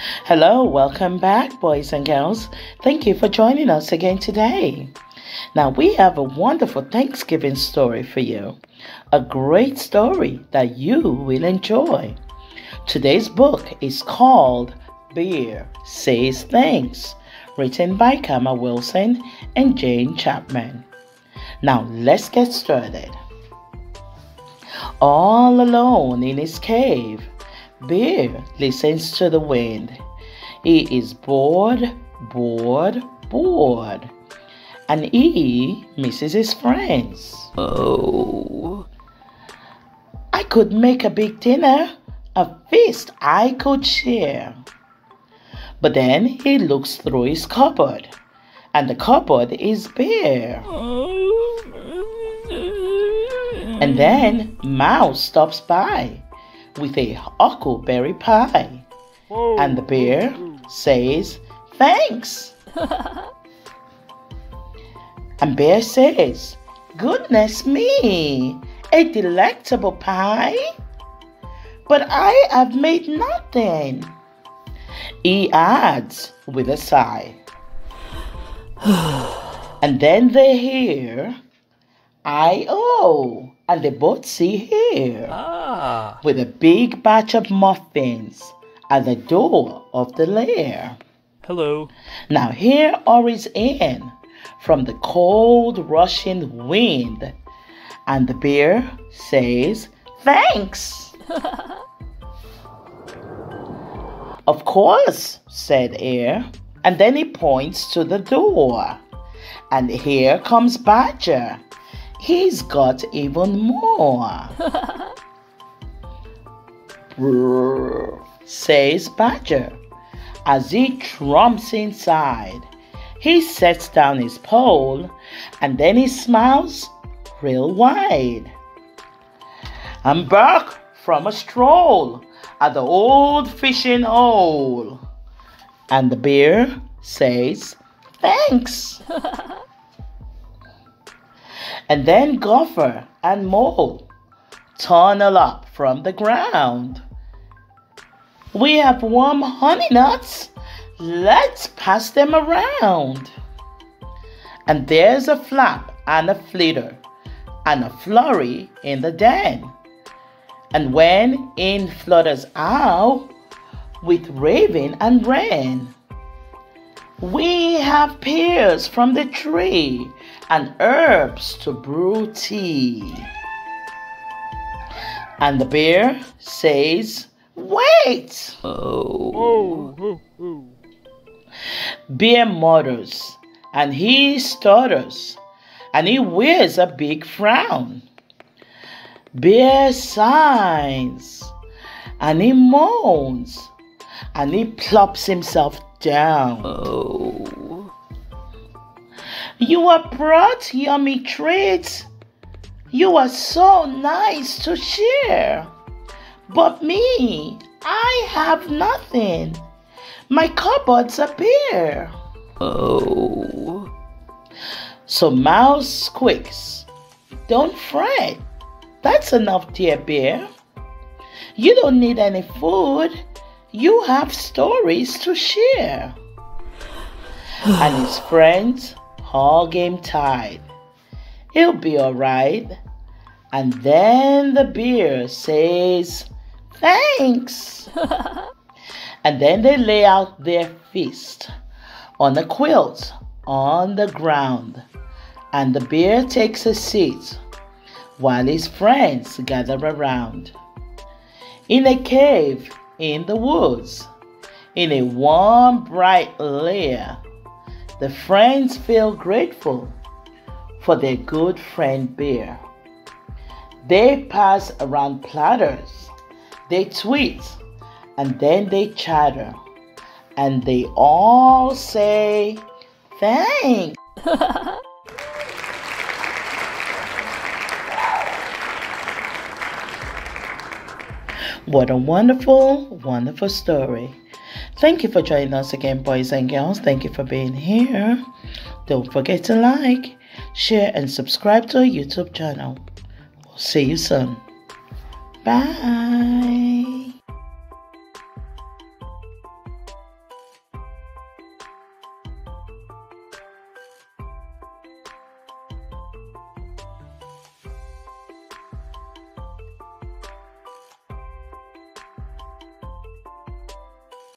Hello, welcome back, boys and girls. Thank you for joining us again today. Now, we have a wonderful Thanksgiving story for you, a great story that you will enjoy. Today's book is called Bear Says Thanks, written by Karma Wilson and Jane Chapman. Now, let's get started. All alone in his cave, Bear listens to the wind. He is bored, bored, bored. And he misses his friends. Oh. I could make a big dinner, a feast I could share. But then he looks through his cupboard, and the cupboard is bare. Oh. And then Mouse stops by with a huckleberry pie. And the bear says, Thanks. and Bear says, Goodness me, a delectable pie. But I have made nothing. He adds with a sigh. and then they hear, I oh, and they both see here ah. with a big batch of muffins at the door of the lair. Hello. Now Hare hurries in from the cold rushing wind, and the bear says, Thanks. of course, said Hare, and then he points to the door. And here comes Badger He's got even more. Brrr, says Badger as he trumps inside. He sets down his pole and then he smiles real wide. I'm back from a stroll at the old fishing hole. And the bear says, Thanks. and then Gopher and Mole tunnel up from the ground. We have warm honey nuts. Let's pass them around. And there's a flap and a flitter and a flurry in the den. And when in flutters owl with raven and wren. We have pears from the tree and herbs to brew tea. And the bear says, Wait! Oh. Bear mutters and he stutters and he wears a big frown. Bear sighs and he moans and he plops himself down. Oh. You are brought yummy treats. You are so nice to share. But me, I have nothing. My cupboards are bare. Oh. So Mouse squeaks. Don't fret. That's enough, dear bear. You don't need any food. You have stories to share. and his friends hug game tied. He'll be all right. And then the bear says, Thanks. and then they lay out their feast on a quilt on the ground. And the bear takes a seat while his friends gather around. In a cave, in the woods, in a warm, bright lair. The friends feel grateful for their good friend Bear. They pass around platters, they tweet, and then they chatter, and they all say, Thanks. What a wonderful, wonderful story. Thank you for joining us again, boys and girls. Thank you for being here. Don't forget to like, share, and subscribe to our YouTube channel. We'll see you soon. Bye.